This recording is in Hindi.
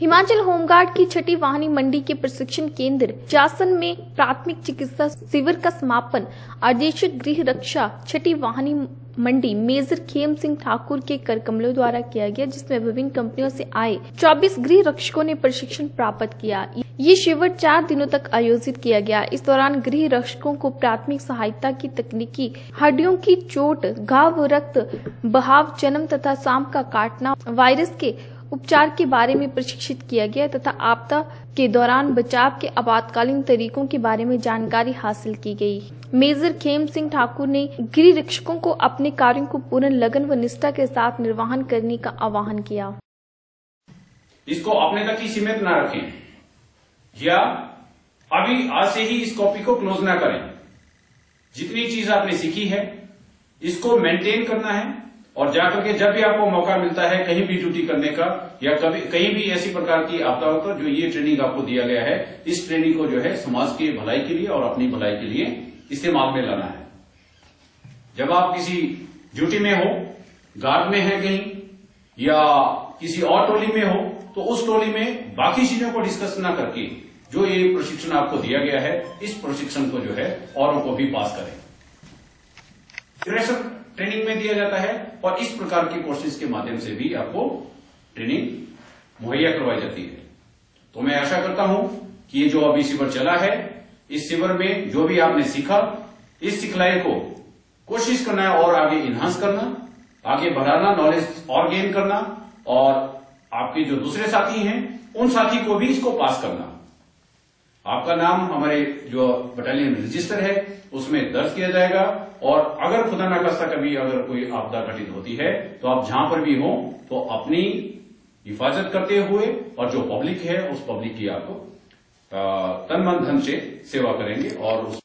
हिमाचल होमगार्ड की छठी वाहनी मंडी के प्रशिक्षण केंद्र, जासन में प्राथमिक चिकित्सा शिविर का समापन आदेशक गृह रक्षा छठी वाहनी मंडी, मेजर खेम सिंह ठाकुर के कर कमलों द्वारा किया गया, जिसमें विभिन्न कंपनियों से आए 24 गृह रक्षकों ने प्रशिक्षण प्राप्त किया। ये शिविर चार दिनों तक आयोजित किया गया। इस दौरान गृह रक्षकों को प्राथमिक सहायता की तकनीकी हड्डियों की चोट, घाव, रक्त बहाव, जन्म तथा सांप का काटना, वायरस के उपचार के बारे में प्रशिक्षित किया गया तथा आपदा के दौरान बचाव के आपातकालीन तरीकों के बारे में जानकारी हासिल की गई। मेजर खेम सिंह ठाकुर ने गृह रक्षकों को अपने कार्यों को पूर्ण लगन व निष्ठा के साथ निर्वहन करने का आह्वान किया। इसको अपने तक ही सीमित न रखें या अभी आज से ही इस कॉपी को क्लोज ना करें। जितनी चीज़ आपने सीखी है, इसको मेंटेन करना है। और जाकर के जब भी आपको मौका मिलता है कहीं भी ड्यूटी करने का या कभी, कहीं भी ऐसी प्रकार की आपदा होकर जो ये ट्रेनिंग आपको दिया गया है, इस ट्रेनिंग को जो है समाज की भलाई के लिए और अपनी भलाई के लिए इस्तेमाल में लाना है। जब आप किसी ड्यूटी में हो, गार्ड में है कहीं, या किसी और टोली में हो तो उस टोली में बाकी चीज़ों को डिस्कस ना करके जो ये प्रशिक्षण आपको दिया गया है, इस प्रशिक्षण को जो है औरों को भी पास करें। ट्रेनिंग में दिया जाता है और इस प्रकार की कोर्सेज के माध्यम से भी आपको ट्रेनिंग मुहैया करवाई जाती है। तो मैं आशा करता हूँ कि ये जो अभी शिविर चला है, इस शिविर में जो भी आपने सीखा, इस सिखलाई को कोशिश करना है और आगे इन्हांस करना, आगे बढ़ाना नॉलेज और गेन करना, और आपके जो दूसरे साथी हैं, उन साथी को भी इसको पास करना। आपका नाम हमारे जो बटालियन रजिस्टर है, उसमें दर्ज किया जाएगा। और अगर खुदा ना खास्ता कभी अगर कोई आपदा घटित होती है तो आप जहाँ पर भी हो तो अपनी हिफाजत करते हुए और जो पब्लिक है, उस पब्लिक की आप तन मन धन से सेवा करेंगे और उस